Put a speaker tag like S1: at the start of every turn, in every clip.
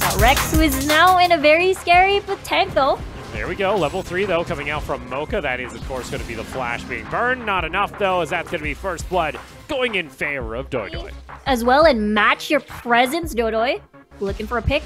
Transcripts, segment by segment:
S1: who is now in a very scary though.
S2: There we go. Level 3, though, coming out from Mocha. That is, of course, going to be the Flash being burned. Not enough, though, as that's going to be First Blood going in favor of Doidoi.
S1: As well, and match your presence, Doidoi. Looking for a pick.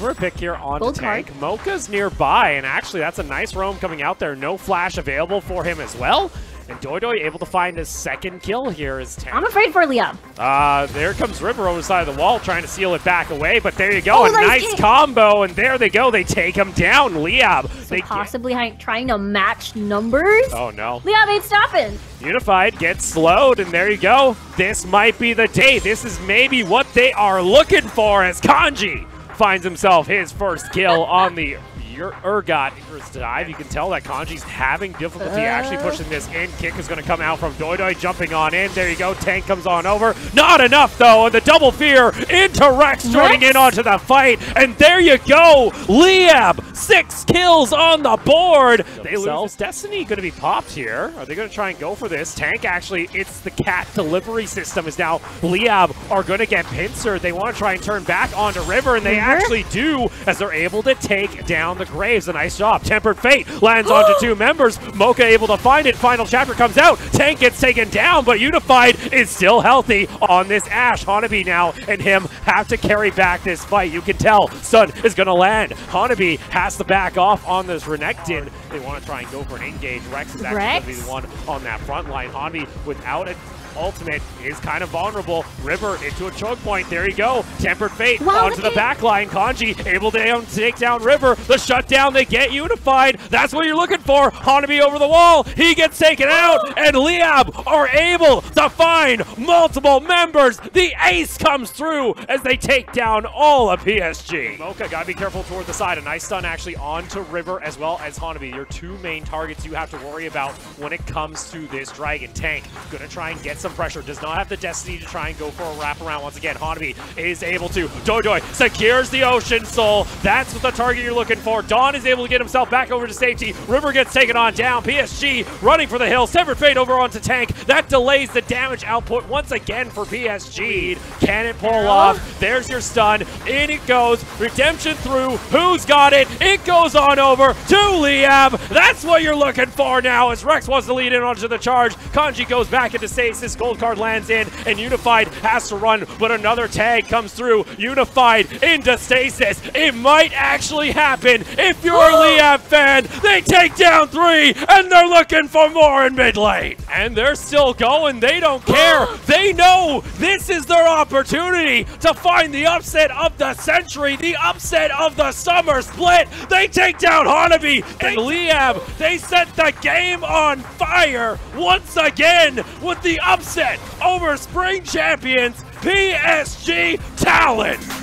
S2: We're a pick here on
S1: Gold
S2: tank.
S1: card.
S2: Mocha's nearby, and actually that's a nice roam coming out there. No flash available for him as well. And Doidoi able to find his second kill here as tank.
S1: I'm afraid for Liam.
S2: Uh, there comes River over the side of the wall trying to seal it back away, but there you go.
S1: Oh,
S2: a
S1: nice kick.
S2: combo, and there they go. They take him down. Liyab.
S1: So
S2: they
S1: possibly trying to match numbers.
S2: Oh, no.
S1: Liam ain't stopping.
S2: Unified gets slowed, and there you go. This might be the day. This is maybe what they are looking for as Kanji finds himself his first kill on the Ur- Urgot dive. You can tell that Kanji's having difficulty actually
S1: Uh.
S2: pushing this in. Kick is going to come out from Doidoi, jumping on in. There you go. Tank comes on over. Not enough, though. And the double fear into Rex joining in onto the fight. And there you go. Liyab, six kills on the board. They themselves. Destiny going to be popped here. Are they going to try and go for this? Tank actually, it's the cat delivery system is now Liyab are going to get pincered. They want to try and turn back onto River, and they
S1: River?
S2: actually do as they're able to take down the Graves. A nice job. Tempered Fate lands onto two members. Mocha able to find it. Final chapter comes out. Tank gets taken down, but Unified is still healthy on this Ashe. Hanabi now and him have to carry back this fight. You can tell Sun is going to land. Hanabi has to back off on this Renekton. They want to try and go for an engage. Rex is actually going to be the one on that front line. Hanabi without it. Ultimate is kind of vulnerable. River into a choke point. There you go. Tempered Fate
S1: Wow,
S2: onto the
S1: at-
S2: back line. Kanji able to um, take down River. The shutdown, they get unified. That's what you're looking for. Hanabi over the wall. He gets taken out. And Liyab are able to find multiple members. The ace comes through as they take down all of PSG. Mocha, gotta be careful toward the side. A nice stun actually onto River as well as Hanabi. Your two main targets you have to worry about when it comes to this Dragon tank. Gonna try and get some pressure. Does not have the destiny to try and go for a wraparound once again. Hanabi is able to. Doidoi secures the Ocean Soul. That's what the target you're looking for. Dawn is able to get himself back over to safety. River gets taken on down. PSG running for the hill. Severed Fade over onto Tank. That delays the damage output once again for PSG. Can it pull off? There's your stun. In it goes. Redemption through. Who's got it? It goes on over to Liyab. That's what you're looking for now as Rex wants to lead in onto the charge. Kanji goes back into stasis. Gold card lands in and Unified has to run, but another tag comes through. Unified into stasis. It might actually happen if you're a Liyab fan. They take down three and they're looking for more in mid lane. And they're still going. They don't care. They know this is their opportunity to find the upset of the century, the upset of the summer split. They take down Hanabi and Liyab. They set the game on fire once again with the upset over spring champions PSG Talon.